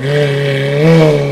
Eh, eh.